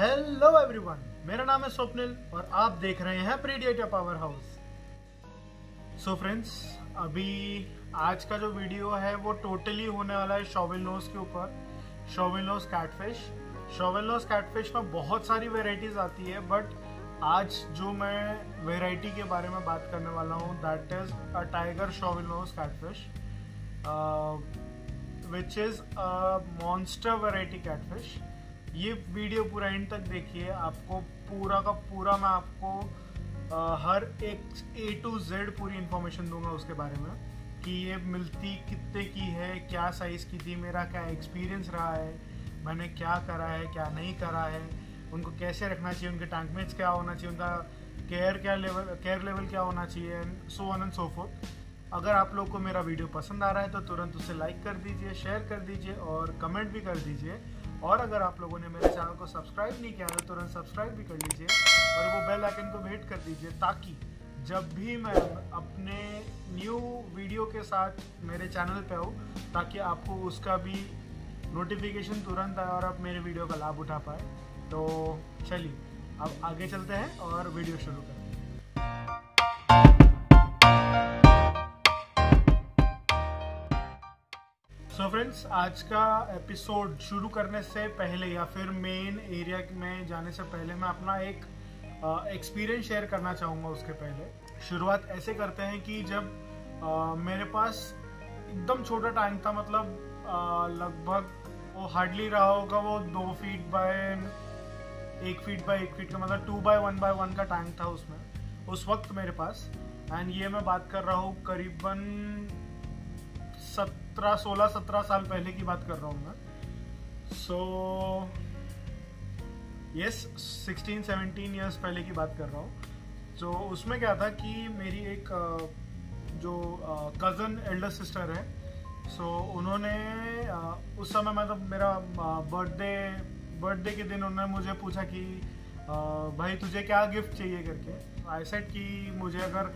Hello everyone मेरा नाम है स्वप्निल और आप देख रहे हैं predator power house so friends अभी आज का जो वीडियो है वो टोटली होने वाला है शॉविल के ऊपर. शॉविल कैटफिश शॉविल कैटफिश में बहुत सारी वेराइटीज आती है बट आज जो मैं वेराइटी के बारे में बात करने वाला हूँ that is a tiger shovel catfish which is a monster variety catfish ये वीडियो पूरा एंड तक देखिए आपको पूरा का पूरा मैं आपको आ, हर एक ए टू जेड पूरी इन्फॉर्मेशन दूँगा उसके बारे में कि ये मिलती कितने की है क्या साइज़ की थी मेरा क्या एक्सपीरियंस रहा है मैंने क्या करा है क्या नहीं करा है उनको कैसे रखना चाहिए उनके टैंकमेट्स क्या होना चाहिए उनका केयर क्या लेवल केयर लेवल क्या होना चाहिए and so on and so forth अगर आप लोग को मेरा वीडियो पसंद आ रहा है तो तुरंत उसे लाइक कर दीजिए शेयर कर दीजिए और कमेंट भी कर दीजिए। और अगर आप लोगों ने मेरे चैनल को सब्सक्राइब नहीं किया तो तुरंत सब्सक्राइब भी कर लीजिए और वो बेल आइकन को हिट कर दीजिए ताकि जब भी मैं अपने न्यू वीडियो के साथ मेरे चैनल पे आऊँ, ताकि आपको उसका भी नोटिफिकेशन तुरंत आए और आप मेरे वीडियो का लाभ उठा पाए। तो चलिए, अब आगे चलते हैं और वीडियो शुरू करें सो so फ्रेंड्स आज का एपिसोड शुरू करने से पहले या फिर मेन एरिया में जाने से पहले मैं अपना एक एक्सपीरियंस शेयर करना चाहूँगा उसके पहले। शुरुआत ऐसे करते हैं कि जब आ, मेरे पास एकदम छोटा टैंक था मतलब लगभग वो हार्डली रहा होगा वो दो फीट बाय एक फीट बाय एक फीट का मतलब two by one by one का टैंक था उसमें उस वक्त मेरे पास। एंड ये मैं बात कर रहा हूँ करीबन सत्रह सोलह सत्रह साल पहले की बात कर रहा हूँ मैं। So yes sixteen seventeen years पहले की बात कर रहा हूँ। तो उसमें क्या था कि मेरी एक जो कज़न एल्डर सिस्टर है सो so, उन्होंने उस समय मतलब मेरा बर्थडे बर्थडे के दिन उन्होंने मुझे पूछा कि भाई तुझे क्या गिफ्ट चाहिए करके? आई सेट कि मुझे अगर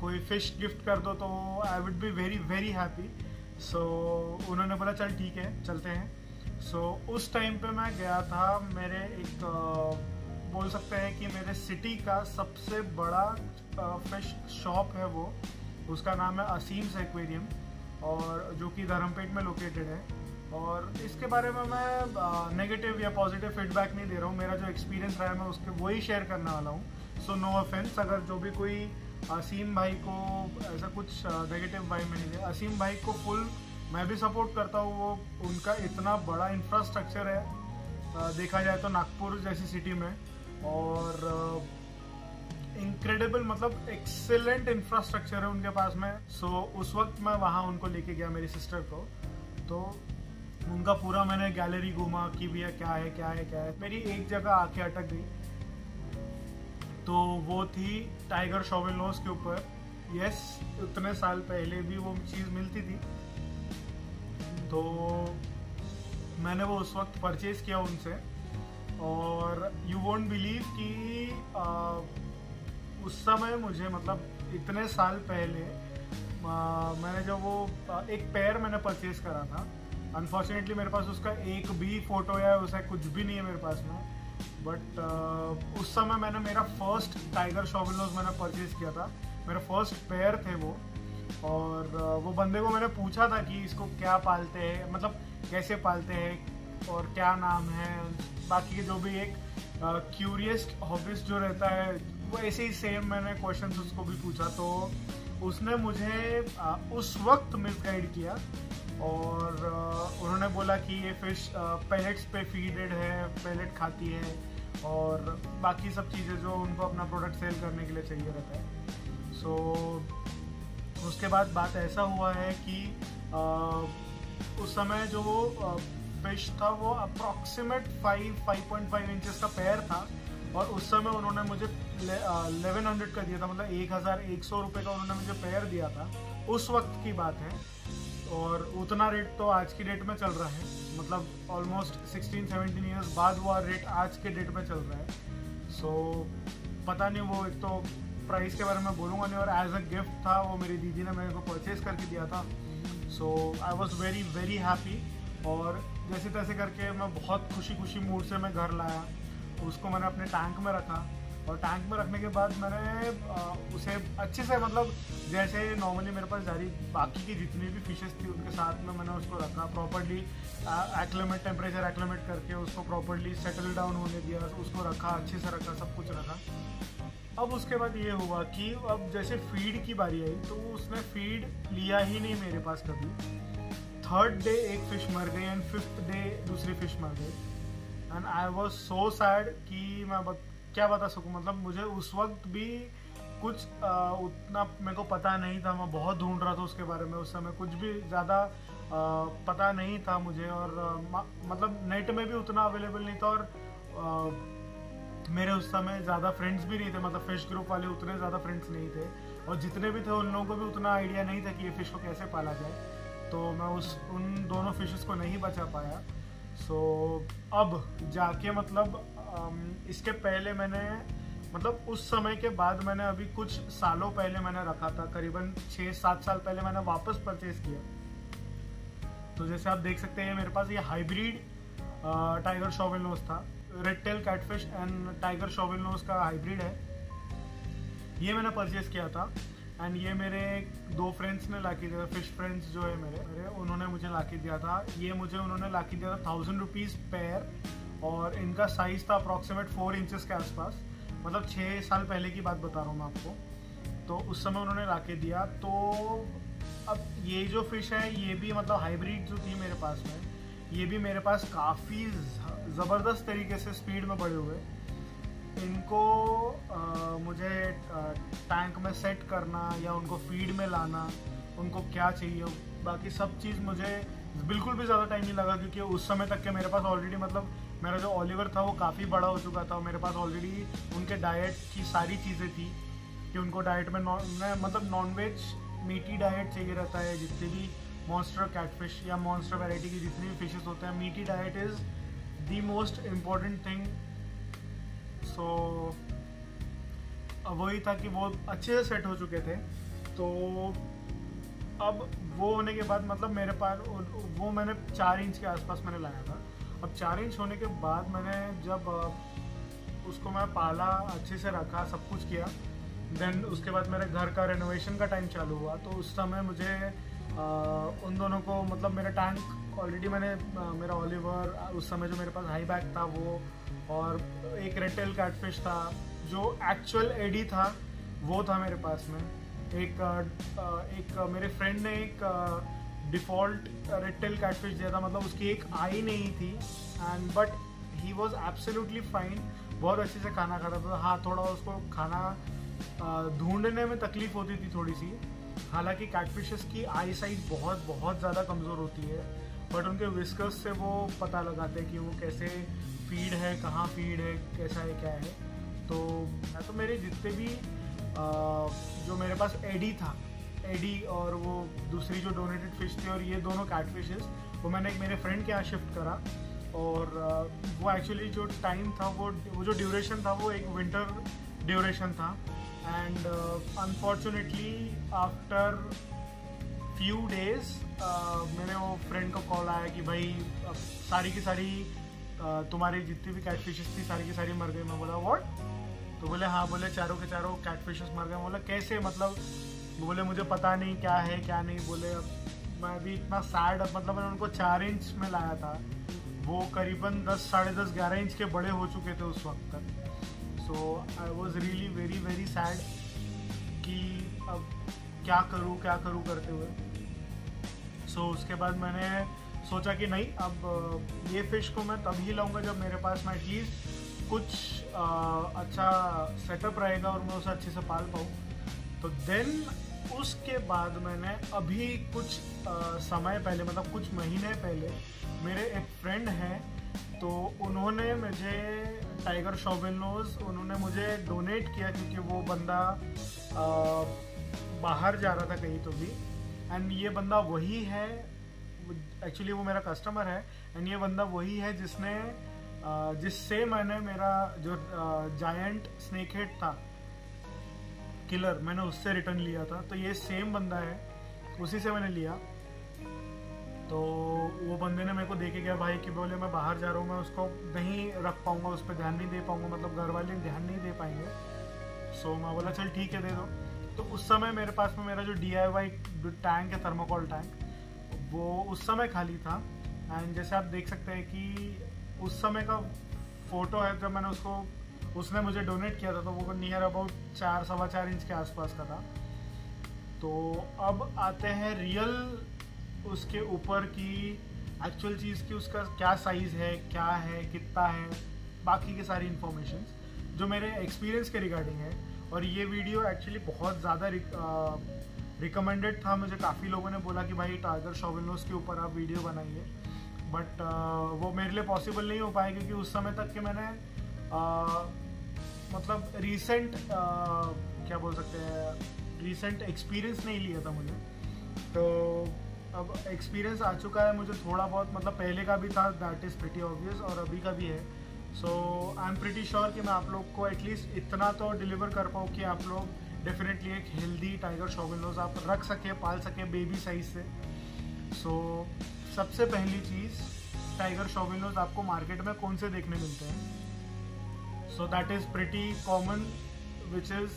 कोई फ़िश गिफ्ट कर दो तो I would be very very happy so उन्होंने बोला चल ठीक है चलते हैं. सो so, उस टाइम पे मैं गया था मेरे एक बोल सकते हैं कि मेरे सिटी का सबसे बड़ा फ़िश शॉप है वो। उसका नाम है असीम्स एक्वेरियम और जो कि धर्मपेट में लोकेटेड है। और इसके बारे में मैं नेगेटिव या पॉजिटिव फीडबैक नहीं दे रहा हूँ। मेरा जो एक्सपीरियंस रहा है मैं उसके वही शेयर करने वाला हूँ। सो नो ऑफेंस अगर जो भी कोई असीम भाई को ऐसा कुछ नेगेटिव भाई में नहीं है असीम भाई को फुल मैं भी सपोर्ट करता हूँ वो उनका इतना बड़ा इंफ्रास्ट्रक्चर है देखा जाए तो नागपुर जैसी सिटी में। और इनक्रेडिबल मतलब एक्सेलेंट इंफ्रास्ट्रक्चर है उनके पास में। सो so, उस वक्त मैं वहाँ उनको लेके गया मेरी सिस्टर को। तो उनका पूरा मैंने गैलरी घूमा कि भैया क्या है क्या है क्या है। मेरी एक जगह आके अटक गई। तो वो थी टाइगर शोविलोस के ऊपर। यस उतने साल पहले भी वो चीज़ मिलती थी। तो मैंने वो उस वक्त परचेज किया उनसे। और यू वोंट बिलीव कि आ, उस समय मुझे मतलब इतने साल पहले आ, मैंने जब वो आ, एक पैर मैंने परचेज करा था। अनफॉर्चुनेटली मेरे पास उसका एक भी फ़ोटो या उसे कुछ भी नहीं है मेरे पास में। बट uh, उस समय मैंने मेरा फ़र्स्ट टाइगर शॉविलोज मैंने परचेज किया था। मेरा फ़र्स्ट पेयर थे वो। और uh, वो बंदे को मैंने पूछा था कि इसको क्या पालते हैं मतलब कैसे पालते हैं और क्या नाम है बाकी के जो भी एक क्यूरियस uh, हॉबिस्ट जो रहता है वो ऐसे ही सेम मैंने क्वेश्चन उसको भी पूछा। तो उसने मुझे uh, उस वक्त मिस गाइड किया और उन्होंने बोला कि ये फ़िश पैलेट्स पे फीडेड है पैलेट खाती है और बाकी सब चीज़ें जो उनको अपना प्रोडक्ट सेल करने के लिए चाहिए रहता है। सो so, उसके बाद बात ऐसा हुआ है कि आ, उस समय जो वो फ़िश था वो approximate five five point five inches का पैर था और उस समय उन्होंने मुझे इलेवन हंड्रेड का दिया था मतलब एक हज़ार एक सौ रुपये का उन्होंने मुझे पैर दिया था। उस वक्त की बात है। और उतना रेट तो आज की डेट में चल रहा है। मतलब ऑलमोस्ट 16 17 ईयर्स बाद वो रेट आज के डेट में चल रहा है। सो so, पता नहीं वो एक तो प्राइस के बारे में बोलूँगा नहीं और एज अ गिफ्ट था वो मेरी दीदी ने मेरे को परचेज करके दिया था। So I was very very happy और जैसे तैसे करके मैं बहुत खुशी खुशी मूड से मैं घर लाया। उसको मैंने अपने टैंक में रखा। और टैंक में रखने के बाद मैंने उसे अच्छे से मतलब जैसे नॉर्मली मेरे पास जारी, बाकी की जितनी भी फिशेस थी उनके साथ में मैंने उसको रखा प्रॉपरली एक्लोमेट टेम्परेचर एक्लोमेट करके उसको प्रॉपरली सेटल डाउन होने दिया, उसको रखा, अच्छे से रखा, सब कुछ रखा। अब उसके बाद ये हुआ कि अब जैसे फ़ीड की बारी आई तो उसने फ़ीड लिया ही नहीं मेरे पास कभी। थर्ड डे एक फ़िश मर गई एंड फिफ्थ डे दूसरी फ़िश मर गई। And I was so sad कि मैं क्या बता सकूँ? मतलब मुझे उस वक्त भी कुछ आ, उतना मेरे को पता नहीं था मैं बहुत ढूंढ रहा था उसके बारे में उस समय। कुछ भी ज़्यादा पता नहीं था मुझे और आ, मतलब नेट में भी उतना अवेलेबल नहीं था और आ, मेरे उस समय ज़्यादा फ्रेंड्स भी नहीं थे। मतलब फ़िश ग्रुप वाले उतने ज़्यादा फ्रेंड्स नहीं थे और जितने भी थे उन लोगों को भी उतना आइडिया नहीं था कि ये फ़िश को कैसे पाला जाए। तो मैं उस उन दोनों फिशेस को नहीं बचा पाया। सो so, अब जाके मतलब इसके पहले मैंने मतलब उस समय के बाद मैंने अभी कुछ सालों पहले मैंने रखा था। करीबन छः सात साल पहले मैंने वापस परचेज किया। तो जैसे आप देख सकते हैं मेरे पास ये हाइब्रिड टाइगर शॉविल नोज़ था। Red tail catfish and tiger shovel nose का हाइब्रिड है। ये मैंने परचेज किया था। एंड ये मेरे दो फ्रेंड्स ने ला दिया फ़िश फ्रेंड्स जो है मेरे मेरे, उन्होंने मुझे ला दिया था। ये मुझे उन्होंने ला दिया था थाउज़ेंड रुपीज़ पैर और इनका साइज़ था अप्रॉक्सीमेट फोर इंचज़ के आसपास। मतलब छः साल पहले की बात बता रहा हूँ मैं आपको। तो उस समय उन्होंने ला के दिया। तो अब ये जो फ़िश है, ये भी मतलब हाइब्रिड जो थी मेरे पास में, ये भी मेरे पास काफ़ी ज़बरदस्त तरीके से स्पीड में बढ़े हुए। इनको आ, मुझे टैंक में सेट करना या उनको फ़ीड में लाना उनको क्या चाहिए बाकी सब चीज़ मुझे बिल्कुल भी ज़्यादा टाइम नहीं लगा क्योंकि उस समय तक के मेरे पास ऑलरेडी मतलब मेरा जो ऑलिवर था वो काफ़ी बड़ा हो चुका था मेरे पास ऑलरेडी उनके डाइट की सारी चीज़ें थी कि उनको डाइट में नॉन मतलब नॉन वेज मीटी डाइट चाहिए रहता है जितने भी मॉन्स्टर कैटफिश या मॉन्स्टर वेराइटी की जितनी भी फिशेस होते हैं meaty diet is the most important thing so वही था कि वो अच्छे से सेट हो चुके थे। तो अब वो होने के बाद मतलब मेरे पास वो मैंने चार इंच के आसपास मैंने लाया था। अब चार इंच होने के बाद मैंने जब उसको मैं पाला अच्छे से रखा सब कुछ किया देन उसके बाद मेरे घर का रेनोवेशन का टाइम चालू हुआ तो उस समय मुझे आ, उन दोनों को मतलब मेरा टैंक ऑलरेडी मैंने मेरा ओलिवर उस समय जो मेरे पास हाई बैग था वो और एक रेटेल कैटफिश था, जो एक्चुअल एडी था, वो था मेरे पास में। एक एक मेरे फ्रेंड ने एक डिफ़ॉल्ट रेटेल कैटफिश दिया था मतलब उसकी एक आई नहीं थी and but he was absolutely fine बहुत अच्छे से खाना खाता था। हाँ थोड़ा उसको खाना ढूँढने में तकलीफ़ होती थी थोड़ी सी। हालाँकि कैटफिशेस की आई साइट बहुत बहुत ज़्यादा कमज़ोर होती है बट उनके विस्कर्स से वो पता लगाते हैं कि वो कैसे फ़ीड है कहाँ फ़ीड है कैसा है क्या है। तो मैं तो मेरे जितने भी आ, जो मेरे पास एडी था एडी और वो दूसरी जो डोनेटेड फ़िश थी और ये दोनों कैट फिशेस वो मैंने एक मेरे फ्रेंड के यहाँ शिफ्ट करा। और वो एक्चुअली जो टाइम था वो वो जो ड्यूरेशन था वो एक विंटर ड्यूरेशन था। And unfortunately after few days मैंने वो फ्रेंड को कॉल आया कि भाई सारी की सारी तुम्हारी जितनी भी कैट थी सारी की सारी मर गई। मैं बोला वॉट तो बोले हाँ बोले चारों के चारों कैट फिशेस मर गए। बोला कैसे? मतलब? बोले मुझे पता नहीं क्या है क्या नहीं। बोले अब मैं अभी इतना सैड अब मतलब मैंने उनको चार इंच में लाया था। वो करीबन दस साढ़े दस ग्यारह इंच के बड़े हो चुके थे उस वक्त तक। So I was really very very sad कि अब क्या करूँ क्या करूँ करते हुए। सो so, उसके बाद मैंने सोचा कि नहीं अब ये फ़िश को मैं तभी लाऊँगा जब मेरे पास मैं एटलीस्ट कुछ आ, अच्छा सेटअप रहेगा और मैं उसे अच्छे से पाल पाऊँ। तो देन उसके बाद मैंने अभी कुछ आ, समय पहले मतलब कुछ महीने पहले मेरे एक फ्रेंड हैं तो उन्होंने मुझे टाइगर शॉबिनोज उन्होंने मुझे डोनेट किया क्योंकि वो बंदा आ, बाहर जा रहा था कहीं तो भी। एंड ये बंदा वही है एक्चुअली वो मेरा कस्टमर है एंड ये बंदा वही है जिसने जिससे मैंने मेरा जो जायंट स्नेक हेड था किलर मैंने उससे रिटर्न लिया था। तो ये सेम बंदा है, उसी से मैंने लिया। तो वो बंदे ने मेरे को देखे गया भाई, कि बोले, मैं बाहर जा रहा हूँ, मैं उसको नहीं रख पाऊँगा, उस पर ध्यान नहीं दे पाऊँगा मतलब घर वाले ध्यान नहीं दे पाएँगे। सो मैं बोला, चल, ठीक है, दे दो। तो उस समय मेरे पास में मेरा जो डी आई वाई टैंक है थर्मोकॉल टैंक वो उस समय खाली था। एंड जैसे आप देख सकते हैं कि उस समय का फ़ोटो है, जब मैंने उसको, उसने मुझे डोनेट किया था तो वो नियर अबाउट चार, सवा चार इंच के आसपास का था। तो अब आते हैं रियल उसके ऊपर की एक्चुअल चीज़ की, उसका क्या साइज़ है, क्या है, कितना है, बाकी की सारी इन्फॉर्मेशन जो मेरे एक्सपीरियंस के रिगार्डिंग है। और ये वीडियो एक्चुअली बहुत ज़्यादा रिकमेंडेड था मुझे काफ़ी लोगों ने बोला कि भाई टाइगर शॉविनोस के ऊपर आप वीडियो बनाइए। बट वो मेरे लिए पॉसिबल नहीं हो पाया क्योंकि उस समय तक के मैंने आ, मतलब रिसेंट क्या बोल सकते हैं रीसेंट एक्सपीरियंस नहीं लिया था मुझे। तो अब एक्सपीरियंस आ चुका है मुझे थोड़ा बहुत मतलब पहले का भी था दैट इज़ प्रिटी ऑब्वियस और अभी का भी है। So I am pretty sure कि मैं आप लोग को एटलीस्ट इतना तो डिलीवर कर पाऊँ कि आप लोग डेफिनेटली एक हेल्दी टाइगर शॉविलोज आप रख सकें पाल सकें बेबी साइज़ से। सो so, सबसे पहली चीज़ टाइगर शॉविलोज आपको मार्केट में कौन से देखने मिलते हैं? So that is pretty common which is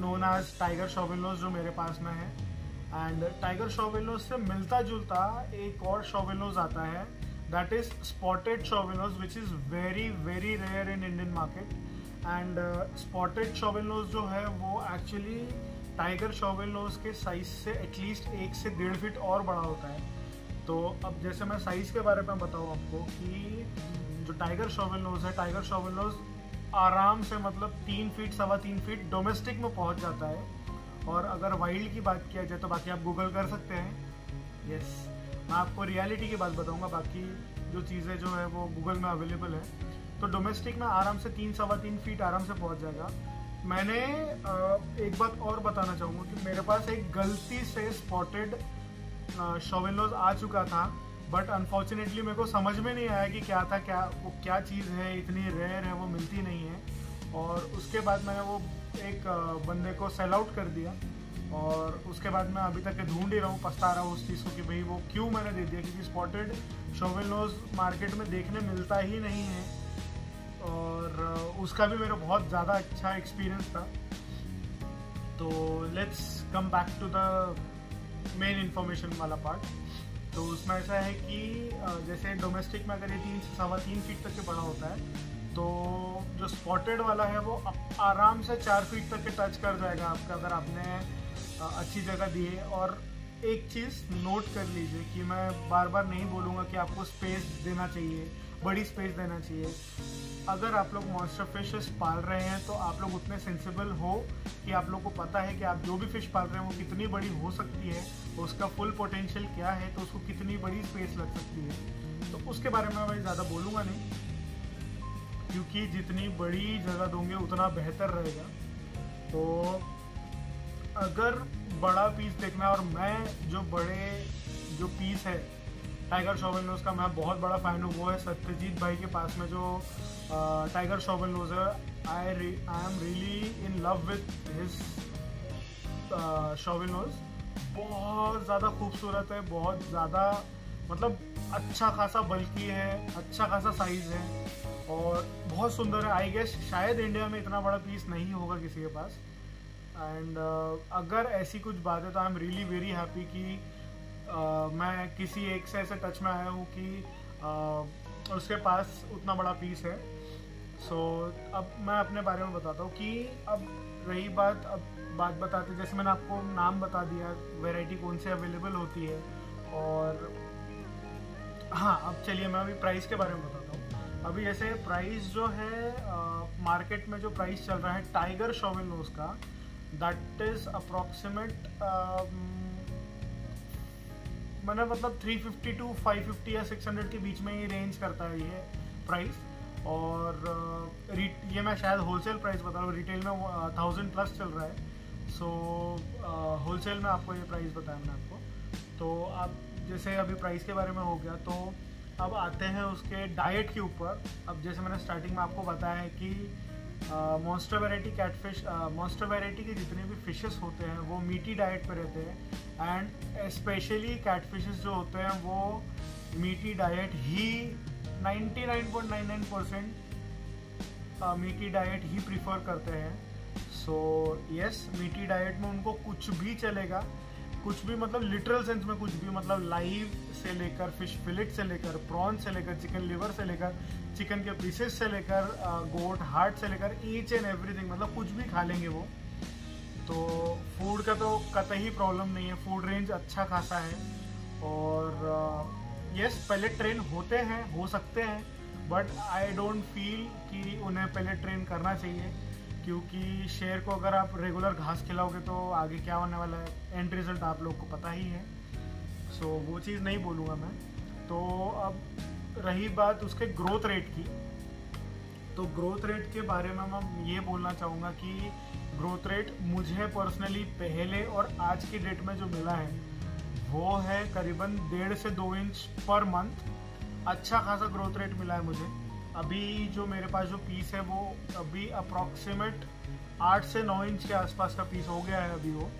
known as tiger shovelnose जो मेरे पास में है। एंड टाइगर शॉविलोज से मिलता जुलता एक और शॉविलोज आता है that is spotted shovelnose which is very very rare in Indian market and spotted shovelnose जो है, वो एक्चुअली टाइगर शॉविलोज के साइज़ से एटलीस्ट एक से डेढ़ फीट और बड़ा होता है। तो अब जैसे मैं साइज़ के बारे में बताऊँ आपको कि जो टाइगर शॉविलोज है टाइगर शॉविलोज आराम से मतलब तीन फीट सवा तीन फीट डोमेस्टिक में पहुँच जाता है। और अगर वाइल्ड की बात किया जाए तो बाकी आप गूगल कर सकते हैं। यस मैं आपको रियलिटी की बात बताऊँगा। बाकी जो चीज़ें जो है वो गूगल में अवेलेबल है। तो डोमेस्टिक में आराम से तीन, सवा तीन फीट आराम से पहुँच जाएगा। मैंने एक बात और बताना चाहूँगा कि मेरे पास एक गलती से स्पॉटेड शोविनोज आ चुका था बट अनफॉर्चुनेटली मेरे को समझ में नहीं आया कि क्या था, क्या, वो क्या चीज़ है, इतनी रेयर है, वो मिलती नहीं है। और उसके बाद मैंने वो एक बंदे को सेल आउट कर दिया। और उसके बाद मैं अभी तक ढूंढ ही रहा हूँ, पछता रहा हूँ उस चीज़ को कि भाई वो क्यों मैंने दे दिया, क्योंकि स्पॉटेड शोविल नोज़ मार्केट में देखने मिलता ही नहीं है। और उसका भी मेरा बहुत ज़्यादा अच्छा एक्सपीरियंस था। तो let's come back to the main information वाला पार्ट तो उसमें ऐसा है कि जैसे डोमेस्टिक में अगर ये तीन से सवा तीन फीट तक के बड़ा होता है तो जो स्पॉटेड वाला है वो आराम से चार फीट तक के टच कर जाएगा आपका अगर आपने अच्छी जगह दी है। और एक चीज़ नोट कर लीजिए कि मैं बार बार नहीं बोलूँगा कि आपको स्पेस देना चाहिए, बड़ी स्पेस देना चाहिए। अगर आप लोग मॉन्स्टर फिशेस पाल रहे हैं तो आप लोग उतने सेंसिबल हो कि आप लोग को पता है कि आप जो भी फ़िश पाल रहे हैं, वो कितनी बड़ी हो सकती है उसका फुल पोटेंशियल क्या है तो उसको कितनी बड़ी स्पेस लग सकती है। तो उसके बारे में मैं ज़्यादा बोलूँगा नहीं, क्योंकि जितनी बड़ी जगह दोगे, उतना बेहतर रहेगा। तो अगर बड़ा पीस देखना और मैं जो बड़े, जो पीस है टाइगर शोबल नोज़ का मैं बहुत बड़ा फ़ैन हूँ। वो है सत्यजीत भाई के पास में जो टाइगर शोबल नोज़ है। I I am really in love with his shovel nose बहुत ज़्यादा खूबसूरत है बहुत ज़्यादा मतलब अच्छा खासा बल्कि है अच्छा खासा साइज़ है और बहुत सुंदर है। आई गेस शायद इंडिया में इतना बड़ा पीस नहीं होगा किसी के पास। एंड uh, अगर ऐसी कुछ बात है तो I am really very happy कि मैं किसी एक से ऐसे टच में आया हूँ कि उसके पास उतना बड़ा पीस है। सो so, अब मैं अपने बारे में बताता हूँ कि अब रही बात अब बात बताते जैसे मैंने आपको नाम बता दिया वैरायटी कौन सी अवेलेबल होती है। और हाँ अब चलिए मैं अभी प्राइस के बारे में बताता हूँ। अभी जैसे प्राइस जो है आ, मार्केट में जो प्राइस चल रहा है टाइगर नोज़ का दैट इज़ अप्रोक्सीमेट मैंने मतलब 350 टू 550 या 600 के बीच में ही रेंज करता है ये प्राइस और uh, ये मैं शायद होलसेल प्राइस बता रहा हूँ रिटेल में थाउज़ेंड प्लस चल रहा है. सो होलसेल uh, में आपको ये प्राइस बताया मैंने आपको. तो आप जैसे अभी प्राइस के बारे में हो गया तो अब आते हैं उसके डाइट के ऊपर. अब जैसे मैंने स्टार्टिंग में आपको बताया है कि monster variety catfish monster variety के जितने भी फिशेस होते हैं, वो मीटी डाइट पे रहते हैं। एंड स्पेशली कैटफिशेस जो होते हैं, वो मीटी डाइट ही 99.99 परसेंट मीटी डाइट ही प्रीफर करते हैं। सो यस मीटी डाइट में उनको कुछ भी चलेगा। कुछ भी मतलब लिटरल सेंस में कुछ भी मतलब लाइव से लेकर फ़िश फिलेट से लेकर प्रॉन से लेकर चिकन लिवर से लेकर चिकन के पीसेस से लेकर गोट हार्ट से लेकर ईच एंड एवरीथिंग मतलब कुछ भी खा लेंगे वो। तो फ़ूड का तो कतई प्रॉब्लम नहीं है फ़ूड रेंज अच्छा खासा है। और यस पहले ट्रेन होते हैं, हो सकते हैं बट आई डोंट फील कि उन्हें पहले ट्रेन करना चाहिए। क्योंकि शेर को अगर आप रेगुलर घास खिलाओगे तो आगे क्या होने वाला है? एंड रिज़ल्ट आप लोग को पता ही है। सो so, वो चीज़ नहीं बोलूँगा मैं। तो अब रही बात उसके ग्रोथ रेट की। तो ग्रोथ रेट के बारे में मैं ये बोलना चाहूँगा कि ग्रोथ रेट मुझे पर्सनली पहले और आज की डेट में जो मिला है वो है करीबन डेढ़ से दो इंच पर मंथ अच्छा खासा ग्रोथ रेट मिला है मुझे। अभी जो मेरे पास जो पीस है वो अभी अप्रॉक्सीमेट आठ से नौ इंच के आसपास का पीस हो गया है अभी वो।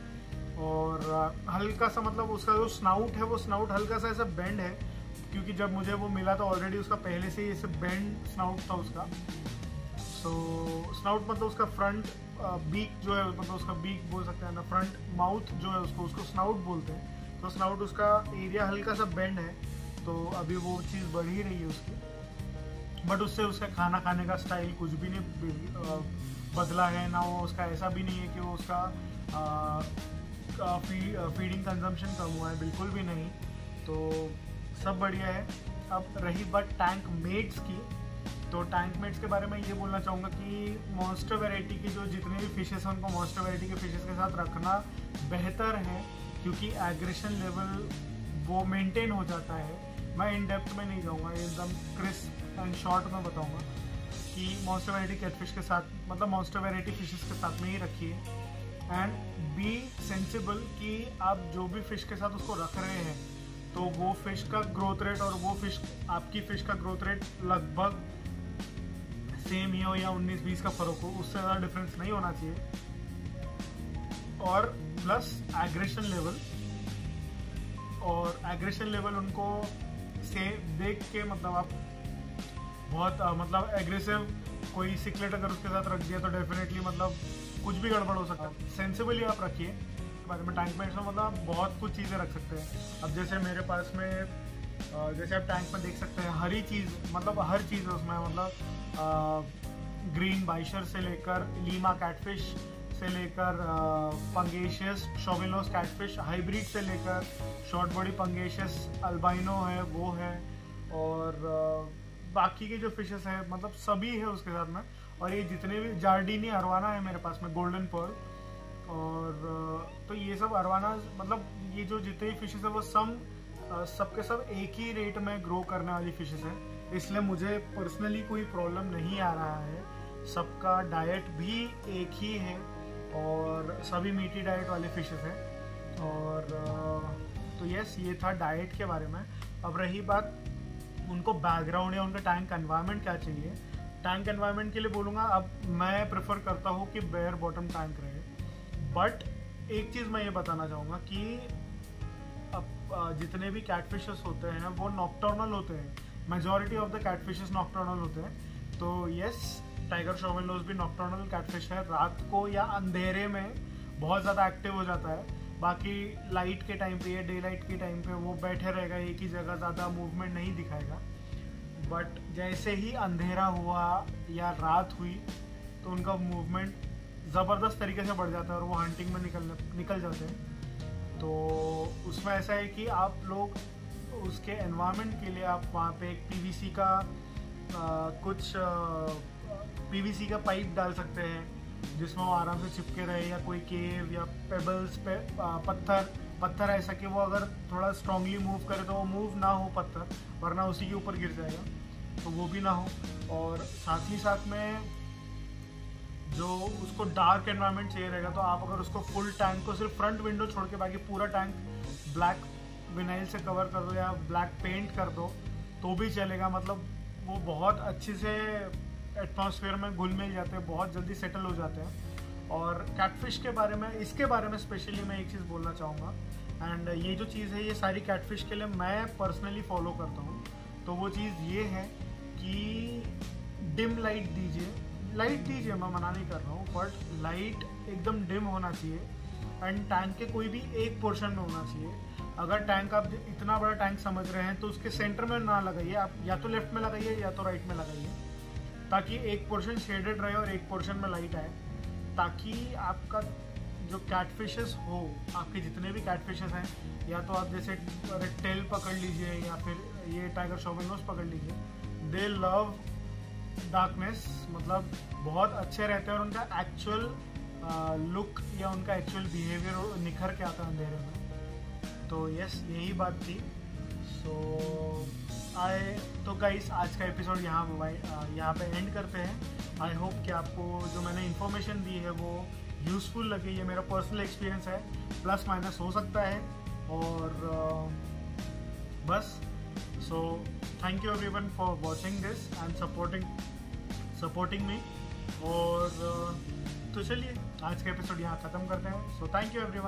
और हल्का सा मतलब उसका जो स्नाउट है वो स्नाउट हल्का सा ऐसा बेंड है क्योंकि जब मुझे वो मिला तो ऑलरेडी उसका पहले से ही ऐसे बेंड स्नाउट था उसका। सो so, स्नाउट मतलब उसका फ्रंट बीक जो है मतलब उसका बीक बोल सकते हैं ना फ्रंट माउथ जो है उसको उसको स्नाउट बोलते हैं। तो स्नाउट उसका एरिया हल्का सा बेंड है तो अभी वो चीज़ बढ़ ही रही है उसकी। बट उससे उसका खाना खाने का स्टाइल कुछ भी नहीं बदला है ना वो उसका ऐसा भी नहीं है कि वो उसका फ़ी, फीडिंग कंजम्पशन कम हुआ है बिल्कुल भी नहीं। तो सब बढ़िया है। अब रही बात टैंक मेट्स की तो टैंक मेट्स के बारे में ये बोलना चाहूँगा कि मॉन्स्टर वेराइटी की जो जितने भी फिशेस हैं उनको मॉन्स्टर वेराइटी के फिशेस के साथ रखना बेहतर है क्योंकि एग्रेशन लेवल वो मेंटेन हो जाता है। मैं इन डेप्थ में नहीं जाऊँगा एकदम क्रिस्प एंड शॉर्ट में बताऊँगा कि मॉन्स्टर वेराइटी कैटफिश के साथ मतलब मॉन्स्टर वेराइटी फिशेस के साथ में ही रखिए। एंड बी सेंसिबल कि आप जो भी फ़िश के साथ उसको रख रहे हैं तो वो फ़िश का ग्रोथ रेट और वो फ़िश आपकी फ़िश का ग्रोथ रेट लगभग सेम ही हो या 19-20 का फ़र्क हो, उससे ज़्यादा डिफरेंस नहीं होना चाहिए। और प्लस एग्रेशन लेवल और एग्रेशन लेवल उनको से देख के मतलब आप बहुत आ, मतलब एग्रेसिव कोई सिकलेट अगर उसके साथ रख दिया तो डेफिनेटली मतलब कुछ भी गड़बड़ हो सकता है। सेंसिबली आप रखिए बाद में टैंक में मतलब आप बहुत कुछ चीज़ें रख सकते हैं। अब जैसे मेरे पास में जैसे आप टैंक में देख सकते हैं हरी चीज़ मतलब हर चीज़ है उसमें मतलब ग्रीन बाइशर से लेकर लीमा कैटफिश से लेकर पंगेशियस शोविलोस कैटफिश हाइब्रिड से लेकर शॉर्ट बॉडी पंगेशियस अल्बाइनो है वो है और बाकी के जो फिशेस हैं मतलब सभी है उसके साथ में। और ये जितने भी जार्डीनी अरवाना है मेरे पास में गोल्डन पर्ल और तो ये सब अरवाना मतलब ये जो जितने फिशेस है, वो सम सबके सब एक ही रेट में ग्रो करने वाली फिशेस हैं। इसलिए मुझे पर्सनली कोई प्रॉब्लम नहीं आ रहा है। सबका डाइट भी एक ही है और सभी मीठी डाइट वाले फिशेस हैं। और तो यस ये था डाइट के बारे में। अब रही बात उनको बैकग्राउंड या उनका टैंक एनवायरनमेंट क्या चाहिए? टैंक एनवायरनमेंट के लिए बोलूँगा, अब मैं प्रेफर करता हूँ कि बेयर बॉटम टैंक रहे। बट एक चीज़ मैं ये बताना चाहूँगा कि अब जितने भी कैटफिशेस होते हैं, वो नॉक्टर्नल होते हैं। Majority of the catfishes nocturnal होते हैं। तो यस टाइगर शोवेलोस भी नॉक्टर्नल कैटफिश है। रात को या अंधेरे में बहुत ज़्यादा एक्टिव हो जाता है। बाकी लाइट के टाइम पे या डे लाइट के टाइम पे वो बैठे रहेगा एक ही जगह ज़्यादा मूवमेंट नहीं दिखाएगा। बट जैसे ही अंधेरा हुआ या रात हुई तो उनका मूवमेंट ज़बरदस्त तरीके से बढ़ जाता है और वो हंटिंग में निकल निकल जाते हैं। तो उसमें ऐसा है कि आप लोग उसके एनवायरनमेंट के लिए आप वहाँ पे एक पीवीसी का आ, कुछ पीवीसी का पाइप डाल सकते हैं। जिसमें वो आराम से चिपके रहे या कोई केव या पेबल्स पे पत्थर पत्थर ऐसा कि वो अगर थोड़ा स्ट्रांगली मूव करे तो वो मूव ना हो पत्थर, वरना उसी के ऊपर गिर जाएगा। तो वो भी ना हो। और साथ ही साथ में जो उसको डार्क एनवायरनमेंट चाहिए रहेगा तो आप अगर उसको फुल टैंक को सिर्फ़ फ्रंट विंडो छोड़ के बाकी पूरा टैंक ब्लैक विनाइल से कवर कर दो या ब्लैक पेंट कर दो तो भी चलेगा। मतलब वो बहुत अच्छे से एटमॉस्फेयर में घुल मिल जाते हैं, बहुत जल्दी सेटल हो जाते हैं। और कैटफिश के बारे में, इसके बारे में स्पेशली मैं एक चीज़ बोलना चाहूँगा। एंड ये जो चीज़ है, ये सारी कैटफिश के लिए मैं पर्सनली फॉलो करता हूँ। तो वो चीज़ ये है कि डिम लाइट दीजिए। लाइट दीजिए, मैं मना नहीं कर रहा हूँ बट लाइट एकदम डिम होना चाहिए। एंड टैंक के कोई भी एक पोर्शन में होना चाहिए। अगर टैंक आप इतना बड़ा टैंक समझ रहे हैं तो उसके सेंटर में ना लगाइए। आप या तो लेफ़्ट में लगाइए या तो राइट में लगाइए। ताकि एक पोर्शन शेडेड रहे और एक पोर्शन में लाइट आए, ताकि आपका जो कैटफिशेस हो, आपके जितने भी कैटफिशेस हैं, या तो आप जैसे टेल पकड़ लीजिए या फिर ये टाइगर शोबिनोस पकड़ लीजिए दे लव डार्कनेस मतलब बहुत अच्छे रहते हैं और उनका एक्चुअल लुक या उनका एक्चुअल बिहेवियर निखर के आता है अंधेरे में। तो यस यही बात थी। सो आए तो गाइस आज का एपिसोड यहाँ मोबाइल यहाँ पे एंड करते हैं। आई होप कि आपको जो मैंने इन्फॉर्मेशन दी है वो यूज़फुल लगे ये मेरा पर्सनल एक्सपीरियंस है। प्लस माइनस हो सकता है और uh, बस। So thank you everyone for watching this and supporting supporting me और uh, तो चलिए आज का एपिसोड यहाँ ख़त्म करते हैं। So thank you every